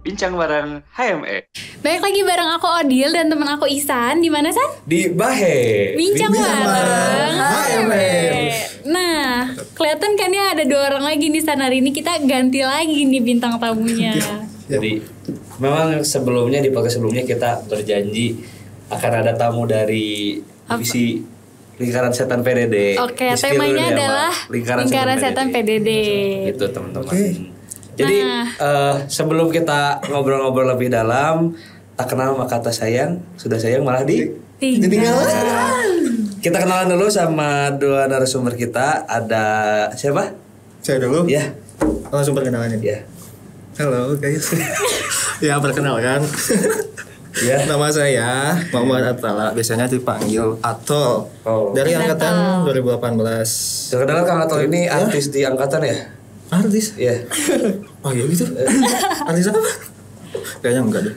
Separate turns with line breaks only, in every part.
Bincang bareng HME.
Baik lagi bareng aku Odil dan teman aku Isan. Di mana San?
Di Bahe.
Bincang
Bincang
bareng.
bareng.
HME. Nah, kelihatan kan ya ada dua orang lagi nih San hari ini kita ganti lagi nih bintang tamunya.
Jadi memang sebelumnya di podcast sebelumnya kita berjanji akan ada tamu dari divisi lingkaran setan PDD.
Oke, temanya adalah
Jawa.
lingkaran setan PDD.
Gitu teman-teman.
Oke.
Jadi
Nah.
eh, sebelum kita ngobrol-ngobrol lebih dalam, tak kenal maka tak sayang, sudah sayang malah di.
Tinggal.
Kita kenalan dulu sama dua narasumber kita. Ada siapa?
Saya dulu.
Ya,
Langsung perkenalannya.
ya,
Halo guys. ya perkenalkan.
ya.
Nama saya Muhammad Atala, biasanya dipanggil Atol.
Oh.
Dari angkatan 2018.
Terkenal Kang Atol ini artis di angkatan ya?
Artis?
Iya.
Oh iya gitu. artis apa? Kayaknya enggak deh.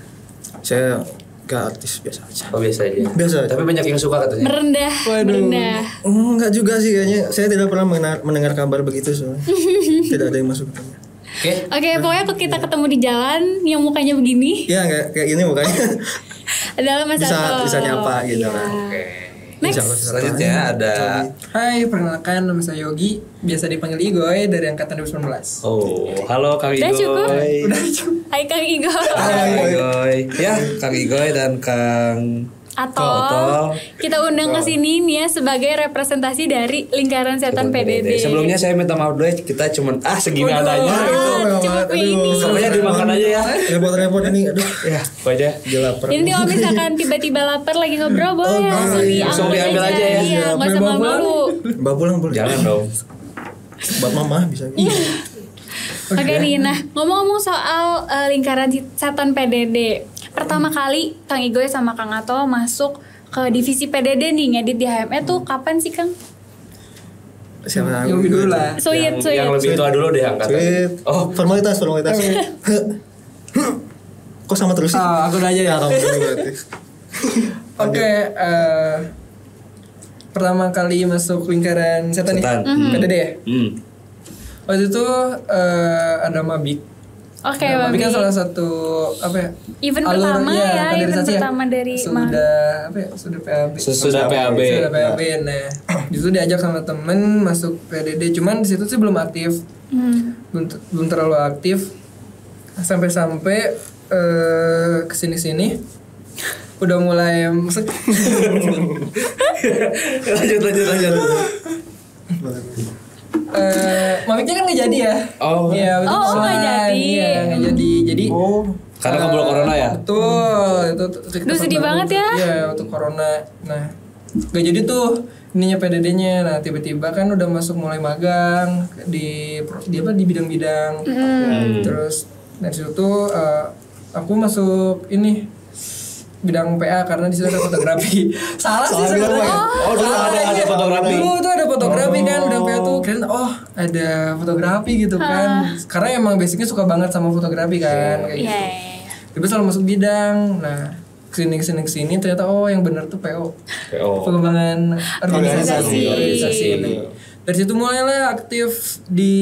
Saya enggak artis biasa aja.
Oh biasa aja.
Biasa aja.
Tapi banyak yang suka katanya.
Merendah, merendah.
Enggak juga sih kayaknya. Saya tidak pernah mendengar, mendengar kabar begitu soalnya. tidak ada yang masuk.
Oke.
Oke, pokoknya kalau kita ketemu di jalan yang mukanya begini
Iya kayak kayak gini mukanya.
adalah Mas
bisa bisa nyapa gitu
Iya.
kan.
Oke.
Next.
Insya Allah
Selanjutnya ada
Hai, perkenalkan nama saya Yogi, biasa dipanggil Igoy dari angkatan 2019.
Oh, halo Kang
Udah
Igoy.
cukup?
Udah cukup.
Hai Kang Igo.
Kang Igoy. Ya, Kang Igoy dan Kang
Atau kita undang ke sini nih ya sebagai representasi dari lingkaran setan PDD.
Sebelumnya saya minta maaf dulu ya, kita cuman ah segini adanya gitu.
Cuma ini.
Pokoknya dimakan aja ya.
Repot-repot ini aduh.
Ya, apa aja.
Dia lapar.
Jadi kalau misalkan tiba-tiba lapar lagi ngobrol boleh langsung diambil,
Langsung diambil aja ya.
Iya, nggak usah malu-malu.
Bawa pulang boleh.
Jangan dong.
Buat mama bisa.
Oke nih, nah ngomong-ngomong soal eh, lingkaran setan PDD, pertama kali Kang Igoy sama Kang Ato masuk ke divisi PDD nih ngedit di HME tuh kapan sih Kang?
Siapa
Yogi dulu lah.
Suyet,
yang,
suyet.
yang lebih tua dulu deh angkatan.
Sweet.
Oh,
formalitas, formalitas. Kok sama terus sih?
Ah, aku aja ya.
Ya, kamu dulu berarti.
Oke, eh, pertama kali masuk lingkaran setan nih,
Setan.
PDD ya.
hmm.
Waktu itu eh, ada Mabik.
Oke,
Nah, Mabik kan salah satu apa ya?
Event
alur-
pertama
iya,
ya, event
ya.
pertama dari
sudah apa ya? Sudah PAB.
Sesudah PAB.
Sudah PAB. Nah, di situ diajak sama temen masuk PDD. Cuman di situ sih belum aktif.
Hmm.
belum, belum terlalu aktif sampai-sampai eh ke sini-sini udah mulai masuk
lanjut lanjut lanjut.
eh mamiknya kan nggak jadi ya
Oh.
iya betul.
Oh, nggak jadi.
iya nggak jadi jadi
Oh, karena kabel corona ya.
betul itu
Duh, sedih banget ya.
iya waktu corona nah nggak jadi tuh ininya PDD-nya nah tiba-tiba kan udah masuk mulai magang di di apa di bidang-bidang terus dari situ tuh eh, aku masuk ini bidang PA karena di situ ada fotografi salah sih sebenarnya
Oh, dulu ada ada fotografi.
dulu tuh ada fotografi kan bidang PA tuh keren oh ada fotografi gitu kan karena emang basicnya suka banget sama fotografi kan kayak
Iya,
gitu
iya, iya.
Tiba selalu masuk bidang. Nah, ke sini ke sini ke sini ternyata oh yang benar tuh PO.
Oh.
Pengembangan organisasi.
Organisasi.
organisasi. Dari situ mulailah aktif di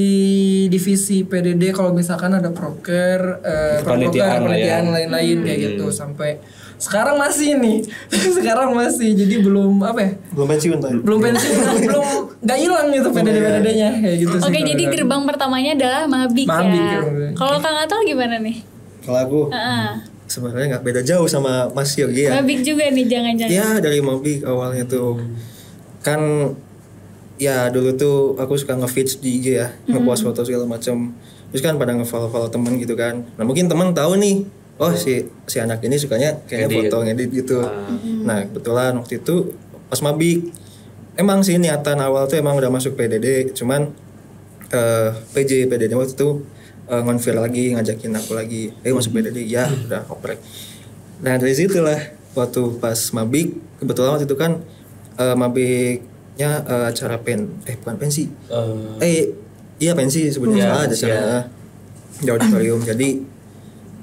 divisi PDD kalau misalkan ada proker, eh,
lah ya.
penelitian lain-lain kayak gitu sampai sekarang masih nih. sekarang masih. Jadi belum apa ya?
Belum pensiun tadi.
Belum pensiun, belum nggak hilang gitu PDD PDD-nya kayak gitu sih.
Oke,
kalau
jadi gerbang pertamanya adalah Mabik,
Mabik,
ya.
ya.
Kalau Kang Ato gimana nih?
Kalau aku
Heeh.
sebenarnya nggak beda jauh sama Mas Yogi ya.
Mabik juga nih, jangan-jangan.
Ya dari Mabik awalnya tuh kan ya dulu tuh aku suka nge-feeds di IG ya, nge-post foto segala macam. Terus kan pada nge-follow-follow temen gitu kan. Nah mungkin temen tahu nih, oh si si anak ini sukanya kayak
Ngedit.
foto ngedit gitu. Nah kebetulan waktu itu pas Mabik emang sih niatan awal tuh emang udah masuk PDD, cuman eh PJ PDD waktu itu eh, ngonfir lagi ngajakin aku lagi, eh masuk PDD ya udah oprek. Nah dari situlah waktu pas mabik kebetulan waktu itu kan eh, mabiknya eh, acara pen eh bukan pensi.
Eh,
eh iya pensi sebenarnya salah ada acara di auditorium. Jadi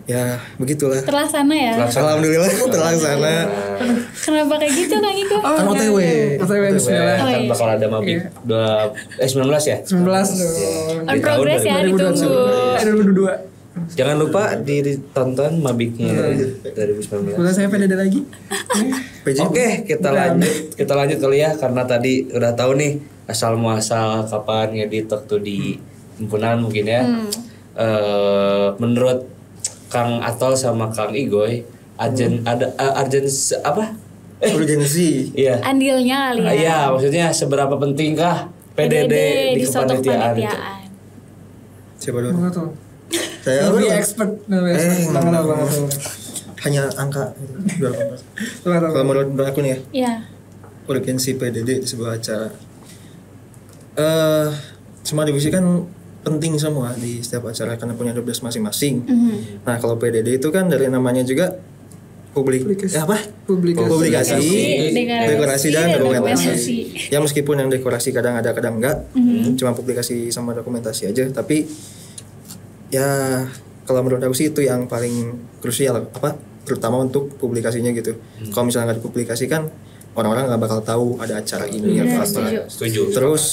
ya begitulah
Terlaksana ya.
alhamdulillah terlaksana
Kenapa kayak gitu Kang Iko?
kan OTW
OTW Bismillah.
Oh,
kan
iya.
bakal ada mabik
Iya.
dua eh 19 ya
19 dong.
On
Di tahun
progress ya
2021.
ditunggu.
Eh, 2022.
Jangan lupa ditonton mabiknya 2019.
Bukan saya PDD lagi.
Oke, kita lanjut. Kita lanjut kali ya karena tadi udah tahu nih asal muasal kapan ngedit waktu di himpunan mungkin ya. Eh, menurut Kang Atol sama Kang Igoy, agen ada eh, arjen apa? Eh,
urgensi
iya.
Andilnya kali ya.
Ah, Iya, maksudnya seberapa pentingkah PDD, di,
suatu
kepanitiaan? gitu?
kepanitiaan.
siapa dulu
tuh.
saya
Lebih expert. Lebih
Eh, apa-apa.
banget tuh.
hanya angka kalau menurut menurut aku nih ya
Iya.
urgensi PDD di sebuah acara eh semua divisi kan penting semua di setiap acara karena punya tugas masing-masing.
Mhm.
Nah kalau PDD itu kan dari namanya juga publik
Publikasi.
eh, apa?
Publikasi.
Publikasi,
Dekorasi,
dekorasi dan
dan
dokumentasi. Ya meskipun yang dekorasi kadang ada kadang enggak, cuma publikasi sama dokumentasi aja. Tapi ya kalau menurut aku sih itu yang paling krusial apa? Terutama untuk publikasinya gitu. Kalau misalnya nggak dipublikasikan, orang-orang nggak bakal tahu ada acara ini
Iya,
apa
setuju.
Setuju.
Terus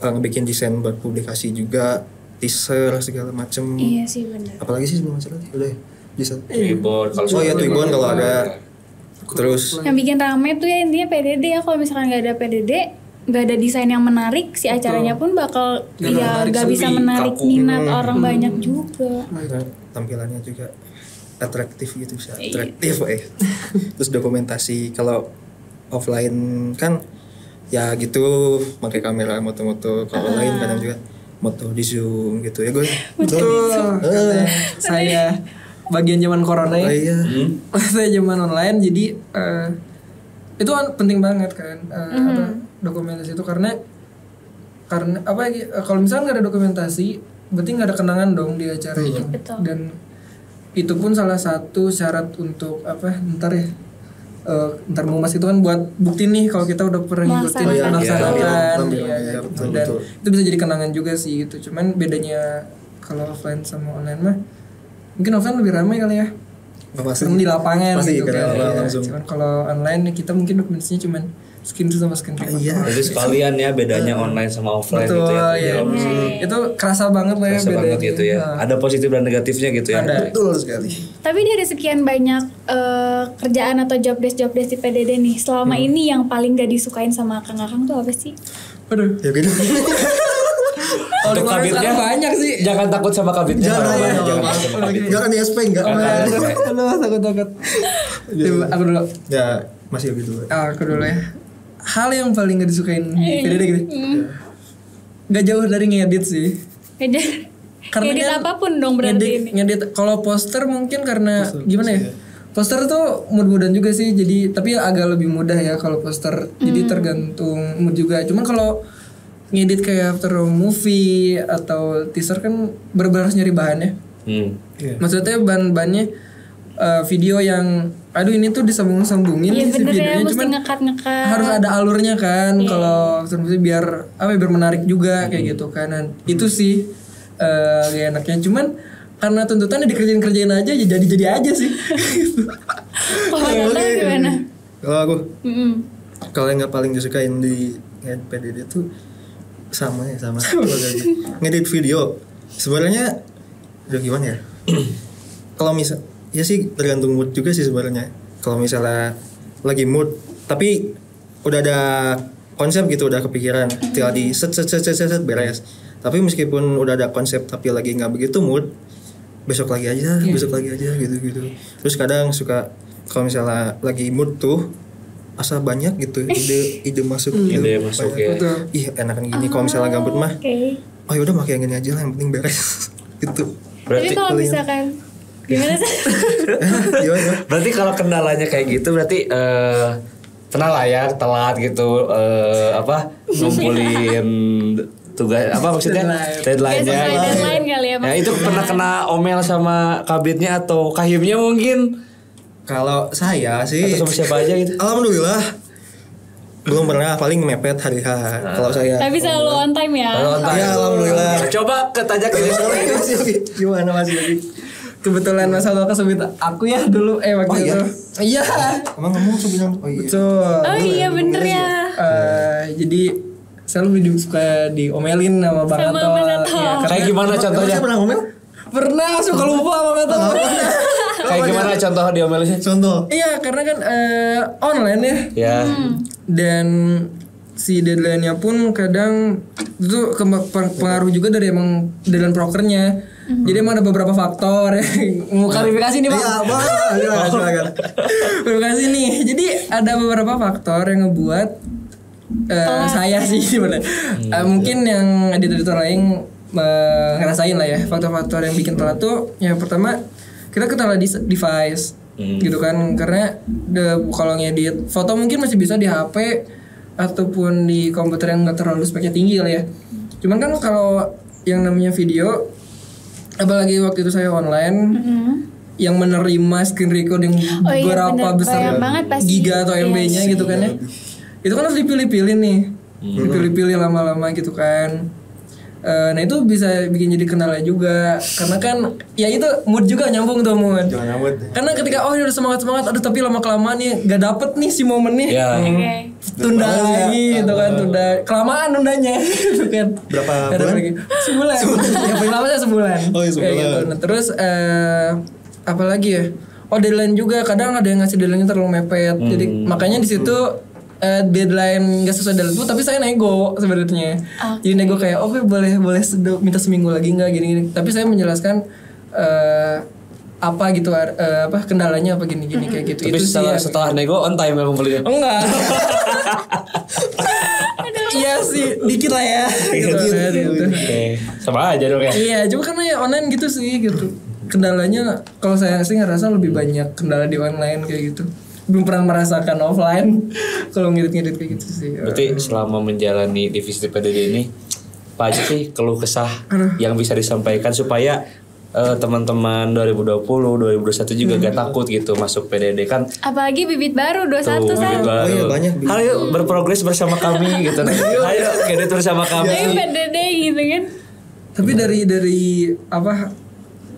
eh, ngebikin desain buat publikasi juga, teaser segala macem.
Iya sih benar.
Apalagi sih sebelum acara udah ya? Bisa.
Tribun kalau
Oh ya Twibbon kalau ada. Terus
Yang bikin rame tuh ya intinya PDD ya. Kalau misalkan nggak ada PDD, nggak ada desain yang menarik, si acaranya pun bakal
Nggak
ya nggak bisa menarik
kaku.
minat orang banyak juga.
Nah, tampilannya juga atraktif gitu bisa
Iya.
atraktif eh terus dokumentasi kalau offline kan ya gitu pakai kamera moto-moto. Kalau online kadang juga moto di zoom gitu. Ya gue
Betul. Katanya Saya bagian zaman corona
oh
ya.
iya
saya zaman online jadi eh, itu kan penting banget kan eh, apa, dokumentasi itu. Karena karena apa ya, kalau misalnya nggak ada dokumentasi berarti nggak ada kenangan dong di acara itu dan itu pun salah satu syarat untuk apa ntar ya eh, ntar mumas itu kan buat bukti nih kalau kita udah pernah ngikutin
Melaksanakan.
iya, betul,
dan
betul.
itu bisa jadi kenangan juga sih gitu cuman bedanya kalau offline sama online mah mungkin offline lebih ramai kali ya
Oh, pasti
Ketemu di lapangan
pasti
gitu
kenal
kan.
Langsung
Cuman kalau online kita mungkin dokumentasinya cuman screenshot sama screenshot.
iya
Jadi sekalian ya bedanya online sama offline
Betul
gitu ya.
ya. Itu kerasa banget lah ya
Kerasa
bedanya.
banget gitu ya.
Nah,
Ada positif dan negatifnya gitu ya.
Ada.
betul sekali
Tapi dari sekian banyak eh, kerjaan atau job desk job desk di PDD nih, selama ini yang paling gak disukain sama kang-kang tuh apa sih?
Aduh.
ya gitu
Untuk kabitnya
banyak sih.
Jangan takut sama kabitnya.
jangan
Bang.
jangan
Jangan takut sama kabitnya.
jangan di SP enggak
Aduh, takut takut. Coba aku dulu.
ya masih gitu
Ah, Aku dulu ya. Hal yang paling gak disukain di PDD gitu. Gak jauh dari ngedit sih. Karena
Edit
kan
apa pun dong berarti
ngedit,
ini.
ngedit kalau poster mungkin karena gimana ya? poster tuh mudah-mudahan juga sih jadi tapi agak lebih mudah ya kalau poster. Jadi tergantung mood juga. Cuman kalau ngedit kayak after movie atau teaser kan bener-bener harus nyari bahannya.
Hmm.
maksudnya bahan-bahannya eh, video yang aduh ini tuh disambung-sambungin
Iya ya,
videonya
mesti
cuman
ngekat-ngekat.
harus ada alurnya kan
Iya.
kalau movie biar apa ya, biar menarik juga kayak gitu kan. Dan itu sih eh gak enaknya. Cuman karena tuntutannya dikerjain kerjain aja ya jadi jadi aja sih.
Kalau gimana?
kalau aku
Mm-mm.
kalau yang nggak paling disukain di PDD itu sama ya sama. Ngedit video. Sebenarnya udah gimana ya? Kalau misal ya sih tergantung mood juga sih sebenarnya kalau misalnya lagi mood tapi udah ada konsep gitu udah kepikiran tinggal di set set set set set, set, beres tapi meskipun udah ada konsep tapi lagi nggak begitu mood besok lagi aja besok lagi aja gitu gitu terus kadang suka kalau misalnya lagi mood tuh asa banyak gitu ide ide masuk gitu.
Ide masuk ya.
Betul.
ih enakan gini kalau misalnya gabut mah
Oke.
oh yaudah pakai yang ini aja lah yang penting beres gitu
Tapi
Berarti
kalau misalkan gimana sih?
gimana
berarti kalau kendalanya kayak gitu berarti eh pernah lah ya telat gitu eh apa ngumpulin tugas apa maksudnya?
Gak
deadline-nya.
Sesuai deadline kali ya
Ya itu pernah kena omel sama kabitnya atau kahimnya mungkin?
Kalau saya sih
atau sama siapa aja gitu.
alhamdulillah. Belum pernah paling mepet hari H kalau saya.
Tapi selalu on time ya.
On time.
Ya, alhamdulillah.
Coba ketanya ke
gimana masih oke
kebetulan Mas Alto kesebut aku ya dulu eh waktu
Oh, iya?
itu iya
emang ngomong sebilang oh iya
betul
Oh iya bener ya.
Eh, jadi selalu di, suka diomelin sama Bang
Sama
Atol. Iya,
Kayak gimana contohnya?
Saya pernah ngomel
Pernah suka lupa banget tuh.
Kayak gimana contoh diomelinnya?
Contoh.
Iya, karena kan eh, online ya.
Ya.
Dan si deadline-nya pun kadang itu pengaruh juga dari emang deadline prokernya. Jadi emang ada beberapa faktor ya. Mau klarifikasi nih, Pak.
Iya, boleh. Silakan, silakan.
Klarifikasi nih. Jadi ada beberapa faktor yang ngebuat eh, saya sih sebenarnya. Eh, mungkin yang editor-editor lain eh, ngerasain lah ya faktor-faktor yang bikin telat tuh yang pertama kita ketelah di device gitu kan karena de- kalau ngedit foto mungkin masih bisa di HP ataupun di komputer yang nggak terlalu speknya tinggi lah ya cuman kan kalau yang namanya video apalagi waktu itu saya online yang menerima screen recording
Oh iya,
berapa
bener.
besar?
Banget pasti.
giga atau
Iya
MB-nya
sih.
gitu kan ya? Itu kan harus dipilih-pilih nih. Dipilih-pilih lama-lama gitu kan Eh, nah itu bisa bikin jadi kendala juga. Karena kan ya itu mood juga nyambung tuh mood.
Jangan nyambut.
karena ketika oh ini udah semangat semangat aduh tapi lama kelamaan nih gak dapet nih si momen nih.
Ya.
Oke.
tunda lagi gitu kan tunda. Kelamaan nundanya gitu kan.
Berapa
Ada
bulan?
lagi. sebulan. Yang paling lama saya sebulan.
Oh, iya,
Kayak
sebulan.
gitu. nah terus eh apa lagi ya? Oh deadline juga. Kadang ada yang ngasih deadline terlalu mepet. Jadi makanya di situ eh, deadline gak sesuai deadline itu tapi saya nego sebenarnya jadi nego kayak oke boleh boleh sedu- minta seminggu lagi nggak gini gini tapi saya menjelaskan eh apa gitu eh, apa kendalanya apa gini gini kayak gitu
Tapi
itu sih
setelah,
yang-
setelah nego on time ya kumpulnya.
Enggak. Iya sih, dikit lah ya. Gitu, kan, gitu.
Oke, sama aja dong ya.
Iya, cuma karena ya online gitu sih gitu. Kendalanya kalau saya sih ngerasa lebih banyak kendala di online kayak gitu. Belum pernah merasakan offline kalau ngedit-ngedit kayak gitu sih.
Berarti selama menjalani divisi PDD ini, apa aja sih keluh kesah yang bisa disampaikan supaya eh, teman-teman 2020, 2021 juga gak takut gitu masuk PDD kan
Apalagi bibit baru 21
tuh bibit baru.
Oh iya, banyak bibit
Ayo berprogres bersama kami gitu. Ayo ngedit bersama kami.
Tapi PDD gitu kan.
Tapi dari dari apa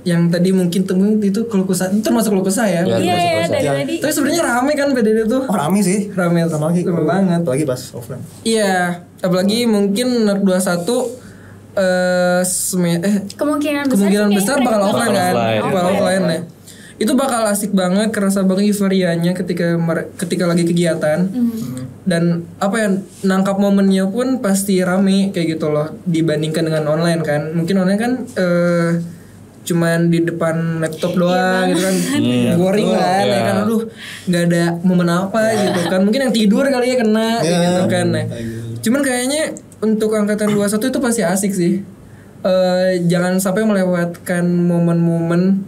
yang tadi mungkin temuin itu keluh kesah itu termasuk keluh kesah ya.
Ya,
Iya
termasuk
ya dari
kesah.
tadi.
Tapi sebenarnya rame kan PDD tuh.
Oh, rame sih.
Rame
Sama lagi.
rame banget.
Apalagi pas offline.
Iya, apalagi mungkin NERC 21 eh seme- eh
Kemungkinan besar
kemungkinan
sih
besar
kayaknya
bakal offline kan
offline.
bakal offline ya itu bakal asik banget kerasa banget euforianya ketika ketika lagi kegiatan dan apa ya nangkap momennya pun pasti rame kayak gitu loh dibandingkan dengan online kan mungkin online kan eh cuman di depan laptop doang gitu kan boring kan ya kan aduh nggak ada momen apa gitu kan mungkin yang tidur kali ya kena kayak gitu kan nah cuman kayaknya untuk angkatan 21 itu pasti asik sih eh jangan sampai melewatkan momen-momen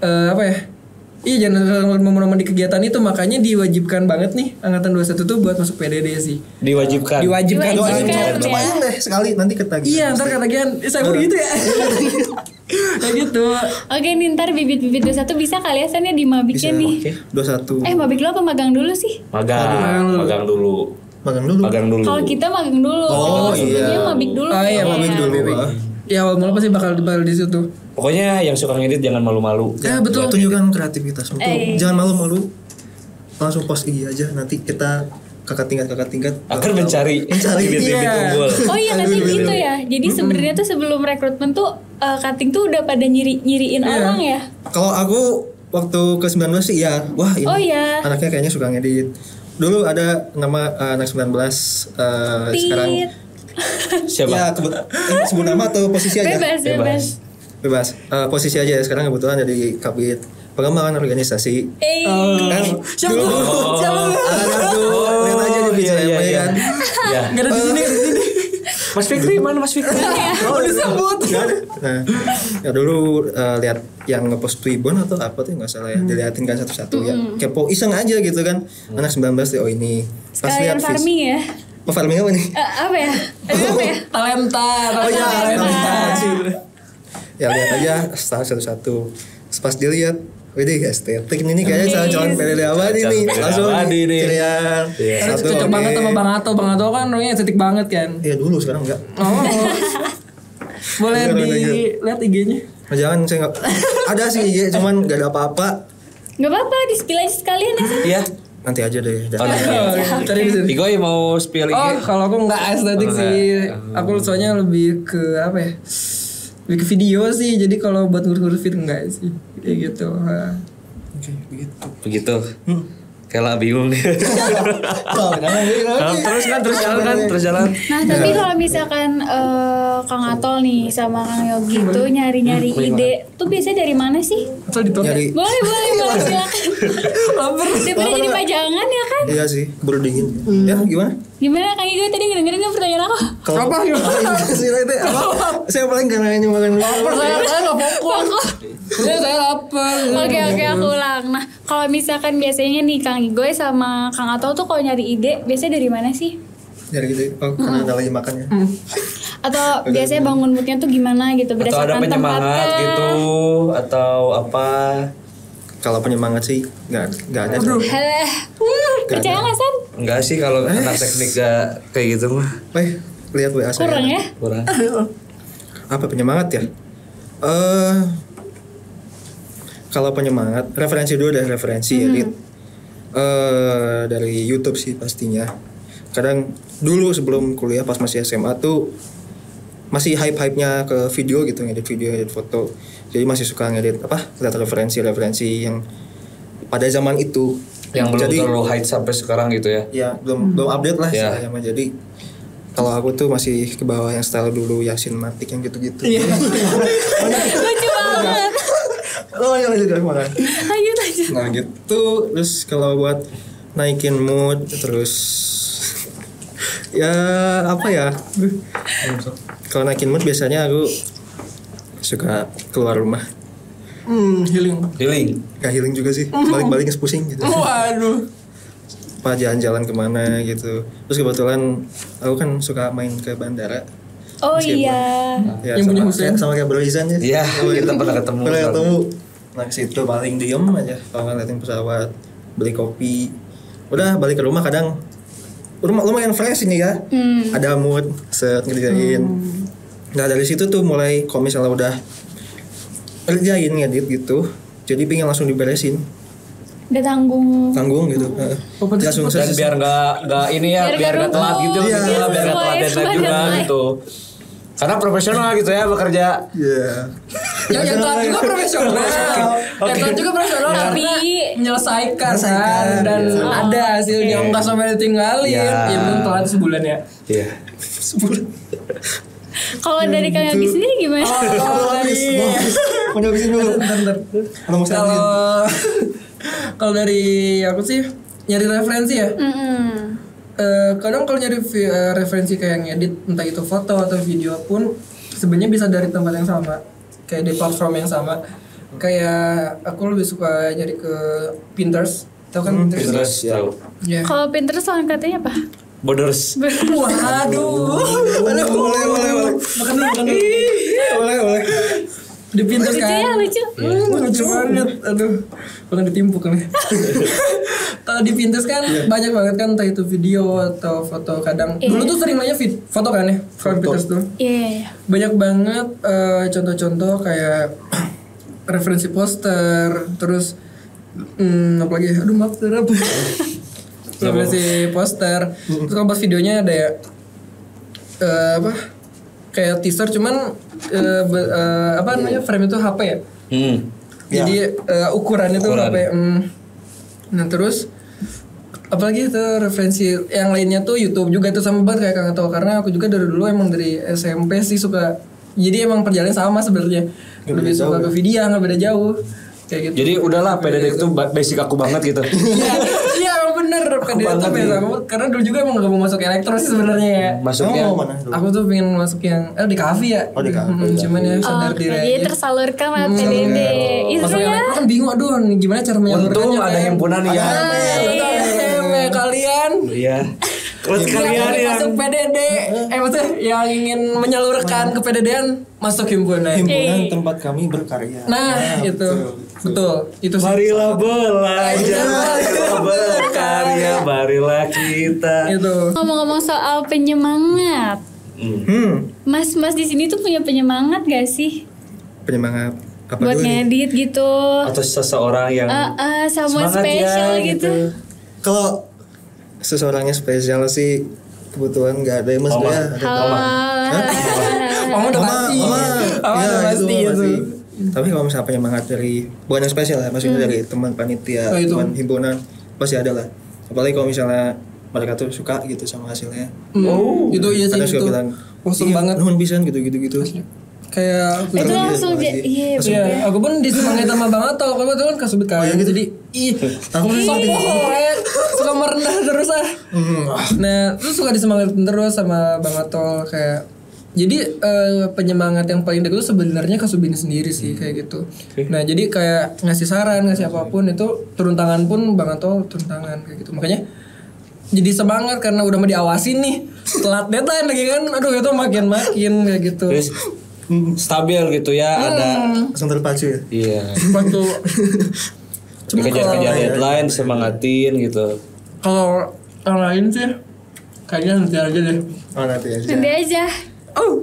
eh apa ya Iya jangan melewatkan momen-momen di kegiatan itu makanya diwajibkan banget nih angkatan 21 tuh buat masuk PDD sih.
Diwajibkan.
Diwajibkan.
Diwajibkan.
banget.
Kan,
Coba
ya.
yang deh sekali nanti ketagihan.
Iya ntar katagihan eh, saya mau gitu ya. Kayak gitu.
Oke nih ntar bibit-bibit 21 bisa kali ya San ya di mabiknya nih.
Oke.
Dua satu.
Eh mabik lo apa magang dulu sih?
Magang, magang dulu.
Magang dulu.
Magang dulu.
Kalau kita magang dulu.
Oh, iya.
mabik dulu.
Oh iya mabik dulu.
Ah.
Ya awal mula pasti bakal bakal di situ.
Pokoknya yang suka ngedit jangan malu-malu.
Ya betul.
Tunjukkan kreativitasmu tuh.
Eh.
Jangan malu-malu. Langsung post IG aja nanti kita kakak tingkat kakak tingkat
Akan mencari
Mencari,
bibit-bibit unggul.
Oh iya nanti gitu ya. Jadi sebenarnya tuh sebelum rekrutmen tuh eh, cutting tuh udah pada nyiri nyiriin
Iya.
orang ya.
Kalau aku waktu ke 19 sih ya, wah ini
Oh, iya.
anaknya kayaknya suka ngedit. Dulu ada nama eh, anak 19 eh, sekarang
Tit.
Siapa?
ya eh, sebut nama atau posisi aja?
Bebas, bebas.
Bebas. Eh, posisi aja ya sekarang kebetulan jadi kabit pengembangan organisasi.
Eh,
Kan
Siapa tuh? Siapa tuh?
anak tuh lihat aja di
iya,
bisa
iya, iya.
kan.
Ya.
Gak ada di sini, di sini.
Mas Fikri mana Mas Fikri?
Oh disebut.
Nah, ya dulu eh, lihat yang ngepost Twibbon atau apa tuh nggak salah ya, diliatin kan satu-satu ya. Kepo iseng aja gitu kan. Anak 19 tuh oh ini. Pas
sekalian
lihat
farming ya.
Oh, farming apa nih?
Eh, apa ya? Eh, apa ya?
Talenta.
Oh, iya, talenta.
Ya lihat aja start satu-satu. Pas dilihat Widih estetik ini kayaknya calon-calon PDD abadi nih Langsung
abadi nih.
Cerian
Iya.
Karena
Satu
cocok banget sama Bang Ato. Bang Ato, kan orangnya estetik banget kan.
Iya dulu sekarang enggak
Oh. Boleh dilihat IG-nya.
Nah, Jangan saya enggak Ada sih IG cuman enggak ada apa-apa
Gak apa-apa, di spill aja sekalian ya.
Iya.
Nanti aja deh
Oh, nanti.
Cari di sini.
Igoy mau spill
Oh,
IG.
kalau aku nggak estetik
Oh,
sih. Aku soalnya lebih ke apa ya? Lebih ke video sih jadi kalau buat ngurus-ngurus fit enggak sih kayak gitu.
Oke, begitu.
Begitu. Kayak bingung nih.
Oh, kenapa ini?
Nah, terus kan terus jalan kan terus jalan.
Nah tapi kalau misalkan eh, Kang Atol nih sama Kang Yogi tuh nyari-nyari ide tuh biasanya dari mana sih?
Atau di
Nyari
Boleh boleh boleh silakan. Daripada jadi pajangan ya kan?
Iya sih, baru dingin. Ya, gimana?
Gimana Kang Igo tadi ngedengerin nggak pertanyaan aku?
Kalau apa? Sih itu apa? Saya paling karena ini makan
saya saya nggak fokus saya lapar
Oke oke aku ulang. Nah kalau misalkan biasanya nih Kang Igoy sama Kang Atol tuh kalau nyari ide biasanya dari mana sih?
Jadi gitu. Oh, karena ada lagi makan ya.
Atau biasanya bangun moodnya tuh gimana gitu
Atau ada
berdasarkan tempat
penyemangat
kah?
gitu atau apa?
Kalau penyemangat sih nggak nggak ada.
Heh, percaya nggak San?
Enggak sih kalau anak teknik gak kayak gitu mah.
Eh, lihat WA saya.
Kurang ya?
Kurang.
Apa penyemangat ya? Eh kalau penyemangat, referensi dulu deh referensi edit. Eh dari YouTube sih pastinya. Kadang dulu sebelum kuliah pas masih SMA tuh masih hype-hype-nya ke video gitu, ngedit video, ngedit foto. Jadi masih suka ngedit apa? Lihat referensi-referensi yang pada zaman itu.
Yang belum
Jadi
terlalu high sampai sekarang gitu ya.
ya belum belum update lah
Ya.
saya. Jadi kalau aku tuh masih ke bawah yang style dulu Yasin Matik yang gitu-gitu.
Iya.
Lucu banget.
Oh iya lanjut makan.
Lanjut lanjut.
Nah gitu. Terus kalau buat naikin mood terus ya apa ya? Kalau naikin mood biasanya aku suka keluar rumah.
Hmm healing.
Healing.
gak healing juga sih. Balik-balik pusing gitu.
Waduh.
Apa jalan-jalan ke mana gitu. Terus kebetulan aku kan suka main ke bandara.
Oh iya.
ya
Yang punya
sama,
Hussein.
kayak, sama kayak Bro Izan ya.
Iya, kita pernah ketemu.
pernah ketemu nah ke situ paling diem aja kalau ngeliatin pesawat beli kopi udah balik ke rumah kadang rumah lumayan fresh ini ya
Hmm.
ada mood set ngerjain nah dari situ tuh mulai kalau misalnya udah ngerjain ngedit gitu jadi pengen langsung diberesin
Udah tanggung.
tanggung gitu Heeh.
Oh,
langsung
Dan biar nggak nggak ini ya,
Biar
biar
nggak
telat gitu,
Iya.
gitu, biar nggak telat
Sesuai,
deadline juga gitu. Karena profesional gitu ya bekerja.
Iya.
Yang yang telat juga profesional. Yang telat juga profesional
Tapi-
menyelesaikan kan. Dan
Iya.
ada hasilnya nggak sampai ditinggalin. Ya belum telat sebulan ya?
Iya.
Kalau dari Kang Yogi sendiri gimana?
Oh,
habis
dari-
mau habis. Mau habisin dulu.
Bentar, bentar.
kalau mau
kalau kalau dari aku sih nyari referensi ya.
Mm-mm.
Eh, kadang kalau nyari eh, referensi kayak ngedit entah itu foto atau video pun sebenarnya bisa dari tempat yang sama kayak di platform yang sama kayak aku lebih suka nyari ke Pinterest tahu kan Pinterest?
Terus tahu.
Ya.
Kalau Pinterest soal katanya apa?
Borders.
Waduh.
boleh boleh boleh boleh
Makan dulu, makan dulu.
boleh boleh
Di Pinterest
Lucu
kan.
ya lucu.
Hmm, lucu banget. Aduh. Pengen ditimpuk nih. Kalau di Pinterest kan banyak banget kan entah itu video atau foto kadang.
Iya.
Dulu tuh sering nanya vid foto kan ya, kalau Pinterest tuh.
Iya. iya, iya.
Banyak banget eh, contoh-contoh kayak referensi poster, terus hmm, apa lagi? Aduh maaf terap. referensi poster. Terus kalau pas videonya ada ya eh, apa? Kayak teaser cuman eh, be- eh, apa namanya frame itu HP ya.
Hmm.
Jadi eh, ukurannya tuh
Ukuran.
HP. mm. Nah terus apalagi itu referensi yang lainnya tuh YouTube juga tuh sama banget kayak Kang Ato karena aku juga dari dulu emang dari SMP sih suka jadi emang perjalanan sama sebenarnya lebih suka ke video nggak beda jauh kayak gitu
Jadi udahlah PDD itu ba- basic aku banget gitu.
Iya, iya bener
banget
tuh beda banget karena dulu juga emang gak mau masuk elektro sih sebenarnya ya.
Masuknya
Oh, mana dulu?
Aku tuh pengen masuk yang eh di kafe ya.
Oh, di kafe.
Hmm, cuman ya sadar
Oh,
diri
jadi
aja.
tersalurkan lah PDD. Itu
Masuk
ya.
elektro kan bingung aduh gimana cara menyalurkannya
untung ada himpunan ya.
Ada kalian
Iya. Buat
yang
kalian
ingin
yang
masuk PDD, eh maksudnya yang ingin menyalurkan ke PDD-an masuk himpunan.
himpunan tempat kami berkarya
Nah, itu betul. Itu sih.
Marilah belajar, marilah berkarya, marilah kita.
Itu.
Ngomong-ngomong soal penyemangat.
Hmm.
hmm
Mas-mas di sini tuh punya penyemangat gak sih?
penyemangat apa
Buat
dulu nih
ngedit gitu.
Atau seseorang yang
Eh, eh, someone
semangat
special
ya,
gitu.
kalau seseorangnya spesial sih kebetulan nggak ada ya mas
Mama.
ya ada
Halo.
Mama udah
Mama,
pasti.
mama,
Mama
ya,
pasti
itu, pasti. Tapi kalau misalnya penyemangat dari bukan yang spesial ya, maksudnya dari teman panitia,
Oh, itu.
teman himpunan pasti ada lah. Apalagi kalau misalnya mereka tuh suka gitu sama hasilnya.
Oh, itu iya sih itu.
suka bilang,
Awesome
"Iya,
banget.
nuhun pisan gitu-gitu gitu.
Kayak aku
itu
Iya,
langsung iya
Iya, aku pun disemangatin sama banget tau Kamu tuh kan kasubit kan
gitu?
Jadi Ih Aku Suka merendah terus ah. Nah Terus suka disemangatin terus sama Bang Atol Kayak jadi eh, penyemangat yang paling dekat itu sebenarnya Kasubin sendiri sih kayak gitu. Nah jadi kayak ngasih saran ngasih apa pun itu turun tangan pun Bang Atol turun tangan kayak gitu. Makanya jadi semangat karena udah mau diawasin nih. Telat deadline lagi kan? Aduh itu makin makin kayak gitu.
Terus stabil gitu ya ada
Langsung terpacu ya.
iya.
Bantu.
dikejar-kejar deadline semangatin gitu.
Kalau yang lain sih kayaknya nanti aja deh.
Oh nanti aja.
nanti aja.
Oh,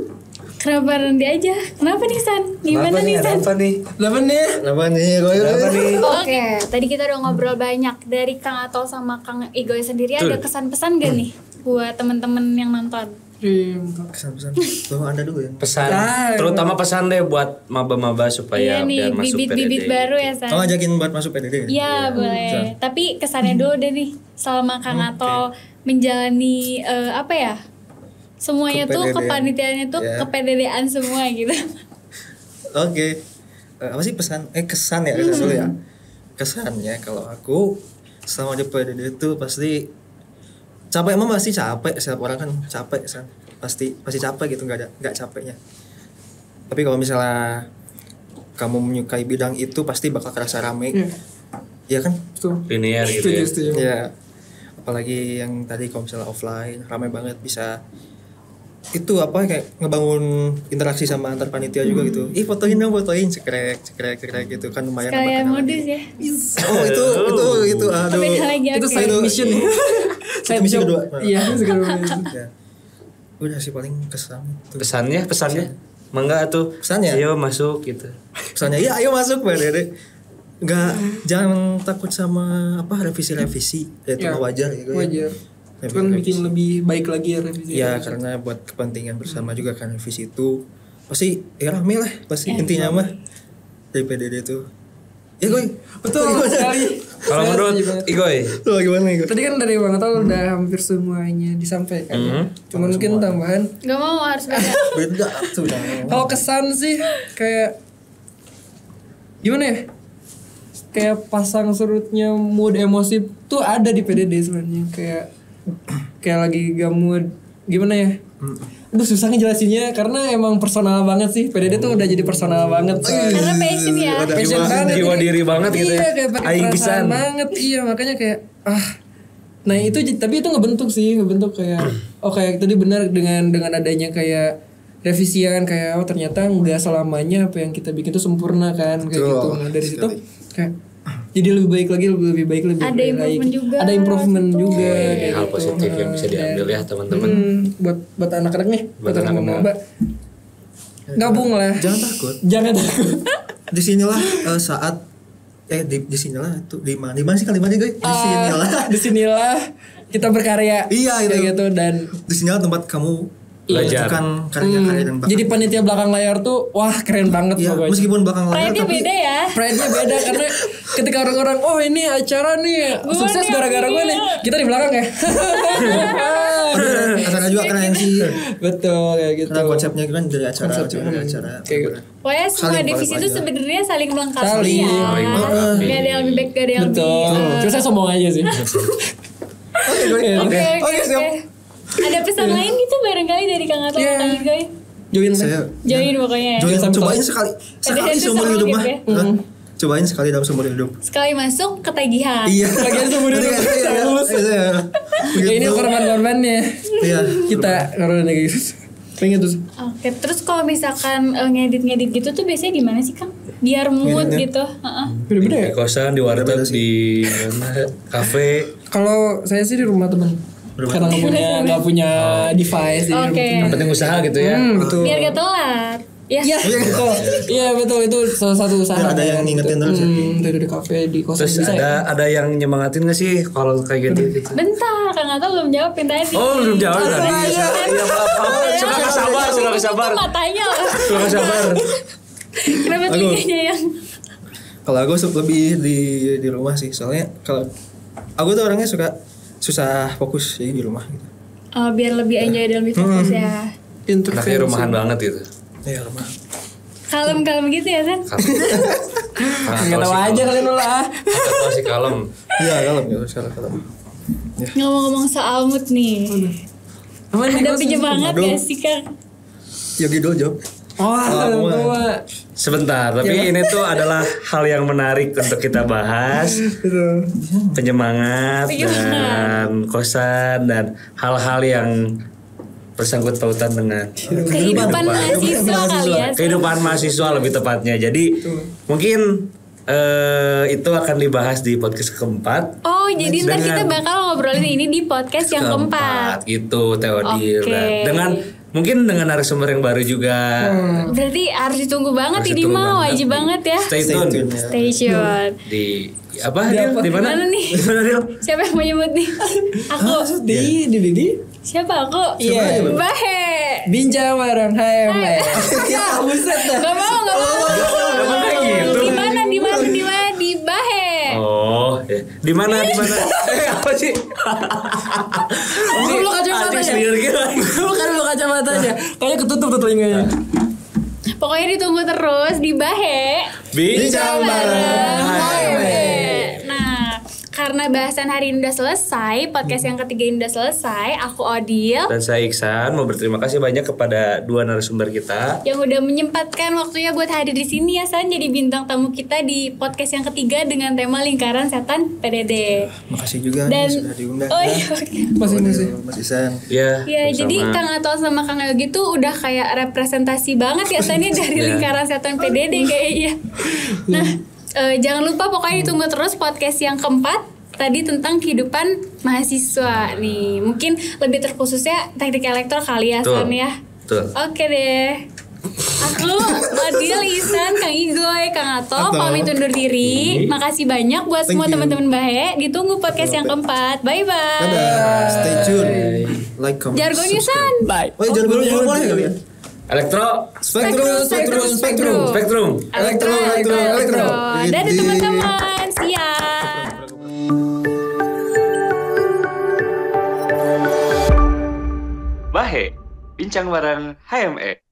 kenapa nanti aja? Kenapa nih San? Gimana nih? San?
Apa nih?
Apa nih?
Kenapa nih? Kok
apa nih?
Oke, tadi kita udah ngobrol banyak dari Kang Atol sama Kang Igoy sendiri. Ada kesan-pesan gak nih buat temen-temen yang nonton?
Kesan-pesan. Tuh Anda dulu ya.
pesan
Ya,
terutama pesan deh buat maba-maba supaya
iya nih,
biar masuk
bibit-bibit
PDD.
baru ya San.
Oh ngajakin buat masuk PDD ya?
Iya boleh. Tapi kesannya dulu deh nih selama Kang Atol menjalani eh, apa ya? Semuanya tuh
Kepededean.
kepanitiaannya tuh
Ya.
kepededean semua gitu.
Oke. Eh, apa sih pesan? Eh kesan ya kesan dulu ya. Kesannya kalau aku selama di PDD itu pasti capek emang pasti capek setiap orang kan capek san pasti pasti capek gitu nggak ada nggak capeknya tapi kalau misalnya kamu menyukai bidang itu pasti bakal kerasa rame
Iya.
ya kan
Tuh.
linear gitu
Setuju,
ya
setuju.
ya apalagi yang tadi kalau misalnya offline ramai banget bisa itu apa kayak ngebangun interaksi sama antar panitia juga gitu ih fotoin dong fotoin cekrek cekrek cekrek gitu kan lumayan
Sekalian
kenalan.
modus ya.
oh itu itu itu aduh
lagi
Itu side mission ya. Side
misi
job.
kedua.
Iya,
ya. udah sih paling kesan itu
pesannya pesannya mangga tuh
Pesannya?
ayo masuk gitu
pesannya ya ayo masuk pak dede nggak jangan takut sama apa revisi revisi ya itu
Ya,
mah wajar ya gue.
Wajar.
Revisi-
Kan
revisi.
bikin lebih baik lagi ya revisi.
Ya karena buat kepentingan bersama juga kan revisi itu pasti ya rame lah pasti intinya mah dari PDD itu. Ya gue
Betul sekali.
kalau
Saya
menurut
setuju banget.
Igoy
Tuh gimana gue?
Tadi kan dari Bang Atol udah hampir semuanya disampaikan. ya. Cuman mungkin tambahan.
Gak mau harus beda.
Beda tuh dah.
Kalau kesan sih kayak gimana ya? Kayak pasang surutnya mood emosi tuh ada di PDD sebenarnya kayak kayak lagi gak mood gimana ya? Aduh susah ngejelasinnya karena emang personal banget sih PDD tuh udah jadi personal banget. soalnya.
Karena passion ya.
Passion
jiwa,
banget
jiwa diri banget gitu
iya,
ya
kayak pakai
aing
perasaan
pisan
banget iya makanya kayak ah nah itu tapi itu ngebentuk sih ngebentuk kayak oh kayak tadi benar dengan dengan adanya kayak revisian kayak oh ternyata nggak selamanya apa yang kita bikin itu sempurna kan kayak
Betul,
gitu nah dari situ kayak jadi lebih baik lagi lebih, lebih baik lebih
Ada
baik
improvement
lagi.
juga
ada improvement juga kayak
hal
gitu.
positif yang bisa
Dan-
diambil ya teman-teman
Hmm, buat buat anak-anak nih
Buat
buat anak
anak-anak.
maba gabung lah
Jangan takut.
jangan takut
Di sinilah eh, saat eh di di sinilah tuh di mana di mana sih kalimatnya gue? Di sinilah.
Ah, di sinilah kita berkarya
Iya,
kayak
itu.
gitu dan
Di sinilah tempat kamu
Belajar.
menunjukkan karya-karya dan bakat.
jadi panitia belakang layar tuh wah keren banget
ya,
pokoknya
meskipun belakang layar
Pride-nya
tapi
beda ya.
Pride-nya beda karena ketika orang-orang oh ini acara nih sukses
nih,
gara-gara gue nih kita di belakang ya
acara juga keren sih.
betul kayak gitu
Karena konsepnya kan dari acara
Konsepnya,
dari
hmm.
acara.
Kayak gitu.
Pokoknya semua
Saling
divisi itu sebenarnya saling melengkapi
Saling.
ya.
Saling melengkapi.
Gak ada yang lebih baik, gak ada yang lebih.
betul terus saya sombong aja sih
Oke, gue.
Oke, oke,
Oke, siap.
oke. Ada pesan lain gitu barangkali dari Kang Ato
Iya.
atau Kang Igoy?
join lah
Saya
Join pokoknya ya.
Join,
Sampai
cobain
tahu.
sekali sekali seumur hidup
gitu
mah
ya.
Hah? cobain sekali dalam seumur hidup
Sekali masuk ketagihan.
iya
Lagian seumur hidup.
Iya, iya, iya. Iya, iya.
ya ini korban-korbannya
iya
kita korban kayak gitu pengen tuh
Oke, terus kalau misalkan eh, ngedit-ngedit gitu tuh biasanya di mana sih Kang? Biar mood
Ngeditnya?
gitu. Heeh.
beda-beda ya
di kosan di warteg di mana kafe
kalau saya sih di rumah temen Karena nggak punya nggak punya device jadi
Oke.
rumah temen.
yang penting usaha gitu ya
Hmm, betul
Biar gak telat. Ya.
Iya, betul. Iya, betul itu salah satu usaha.
Ada yang ngingetin terus ya?
Hmm, dari di kafe di kosan
Terus
bisa ya?
ada ada yang nyemangatin gak sih kalau kayak gitu gitu?
Bentar, Kang Ato belum jawab yang tadi.
Oh belum jawab tadi.
Iya,
Iya maaf, maaf. Suka nggak sabar, suka nggak sabar,
matanya
suka nggak sabar.
Kenapa telinganya yang
Kalau aku lebih di di rumah sih, soalnya kalau aku tuh orangnya suka susah fokus jadi di rumah gitu.
Oh, biar lebih enjoy dan lebih fokus ya.
Anaknya rumahan banget gitu.
Iya rumah.
Kalem-kalem gitu ya, San?
Nggak tahu aja kalian lah.
Atau si kalem.
Iya kalem ya sekarang kalem.
Ngomong-ngomong soal mood nih. Ada penyemangat
Aduh.
gak sih, Kang?
Yogi dulu jawab.
Oh, gua.
Sebentar, tapi ini tuh adalah hal yang menarik untuk kita bahas. Penyemangat
Penyemangat.
dan kosan dan hal-hal yang bersangkut pautan dengan
Kehidupan mahasiswa kali ya.
Kehidupan mahasiswa lebih tepatnya. Jadi mungkin eh, itu akan dibahas di podcast keempat.
Oh, jadi ntar kita bakal ngobrolin ini di podcast yang keempat.
itu Teodil
Oke.
Dan dengan mungkin dengan narasumber yang baru juga.
Berarti harus ditunggu banget
Harus
ini
ditunggu
mah
banget.
wajib banget ya.
Stay
Stay
tune
tune ya.
Stay tune.
di apa? Di mana?
Mana nih?
Di mana Dil?
Siapa yang mau nyebut nih? Aku.
Di di di di.
Siapa aku?
Iya.
Bahe.
Bincang bareng HME. Ya, buset dah.
Gak mau, gak mau.
Emang kayak gitu?
Di mana? Di mana? Di mana? Di Bahe.
Oh, ya. Di mana? Di mana? eh apa sih?
Lu kacamata
Anjing
ya?
sendiri gitu.
Bukan lu kacamatanya. Kayaknya ketutup tuh telinganya.
Pokoknya ditunggu terus di Bahe.
Bincang bareng.
Karena bahasan hari ini udah selesai, podcast yang ketiga ini udah selesai, aku Odil
Dan saya Iksan mau berterima kasih banyak kepada dua narasumber kita.
yang udah menyempatkan waktunya buat hadir di sini ya San jadi bintang tamu kita di podcast yang ketiga dengan tema lingkaran setan PDD.
Makasih juga
Dan
nih sudah diundang.
oh
ya.
iya oke.
Pas ini sih.
Mas Isan.
Ya,
Ya,
sama-sama.
jadi Kang Atol sama Kang Yogi tuh udah kayak representasi banget ya San ya dari
Ya.
lingkaran setan PDD kayaknya. Nah, eh, jangan lupa pokoknya ditunggu terus podcast yang keempat tadi tentang kehidupan mahasiswa nih. Mungkin lebih terkhususnya teknik elektro kali ya
Betul.
San ya.
Betul.
Oke deh. Aku Odil, Isan, Kang Igoy, Kang Ato,
Ato.
pamit undur diri. Makasih banyak buat
Thank
semua teman-teman Bahe. Ditunggu podcast yang keempat. Bye bye.
Dadah. Stay tune. Like, comment,
Jargon. Isan.
Bye.
Oh, jargon boleh boleh kali ya.
Elektro,
Spektrum, spektrum, spektrum.
spektrum.
Elektro, elektro, elektro.
Dadah
Di-
teman-teman. Siap.
Bincang bareng HME.